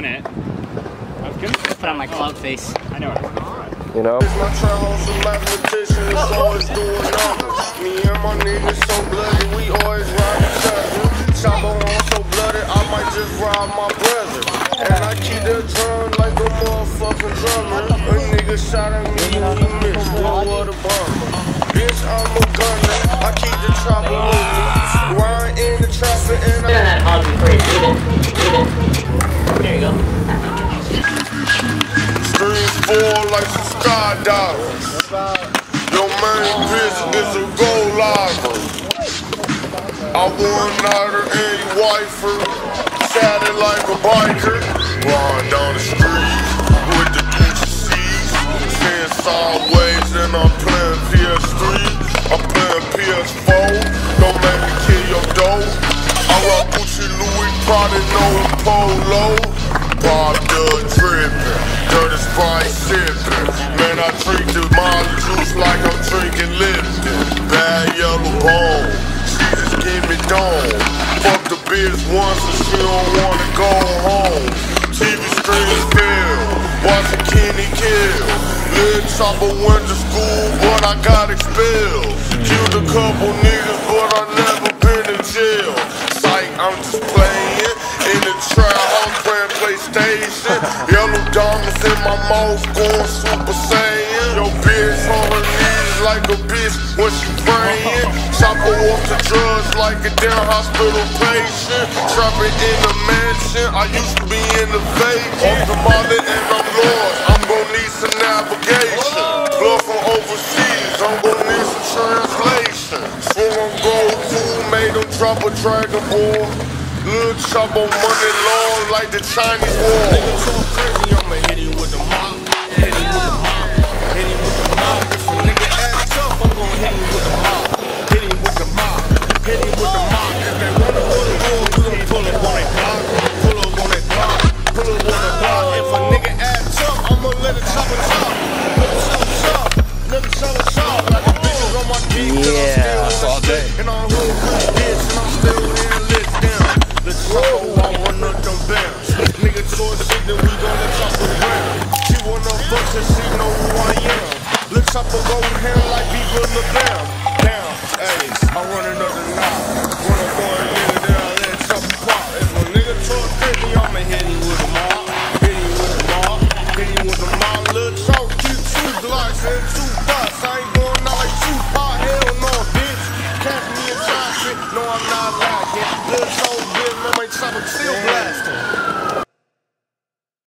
on it. I was gonna Put on my oh. club face. I know. You know? My trap house a it's always doing numbers. Me and my niggas so bloody, we always ride each. Chopper on so bloody, I might just rob my brother. And I keep that drum like a motherfucking drummer. A nigga shot at me, he missed. Well, what a bummer. Bitch, I'm a gunner. I keep the chopper with me. Ride in the traffic and Look like some. Your main bitch is a gold liver. I won out her any wifer. Chatted like a biker. Riding down the street with the Gucci C's. Seeing sideways and I'm playing PS3. I'm playing PS4. Don't make me kill your dough. I rock Gucci Louis Prada, no polo. Bob Dub drippin', I drink the Molly juice like I'm drinking Lipton. Bad yellow bone, she just give me dome. Fuck the bitch once and she don't wanna go home. TV screen fill, watching Kenny kill. Lil Chopper went to school, but I got expelled. Killed a couple niggas, but I never been in jail. Psych, I'm just PlayStation. Yellow diamonds in my mouth going Super Saiyan. Your bitch on her knees like a bitch when she praying. Chopper off the drugs like a damn hospital patient. Trapping in the mansion, I used to be in the vape. Off the molly and I'm lost, I'm gonna need some navigation. Blood from overseas, I'm gonna need some translation. Swung on gold cool, made them drop a Dragon Ball. Little chop on money long like the Chinese wall. Nigga talk crazy, I'ma hit him with the mop. Hit him with the mop. Hit him with the mop. If a nigga act tough, I'm gonna hit him with the mop. Hit him with the mop. Hit him with the mop. If they wanna go to war, we gon' pull up on that block. Pull up on that block. Pull up on that block. If a nigga act tough, I'ma let it chop and chop. Let it chop and chop. Let it chop and chop. Like the bitches on my dick. 'cause I'm Yeah, still all on day. shit. And I'm books and she know who I am. Looks up a gold hair like people the bam. Damn, hey, I want another knock. Wanna go and get it down, let something pop. If a nigga talk crazy, I'ma hit him with a mob. Hit him with a mob. Hit him with a mob. Look, talk, keep two blocks and two bucks. I ain't going out like two pot. Hell no, bitch. Catch me in traffic. No, I'm not lacking. Little soul, bitch, man, my chopper still blasting.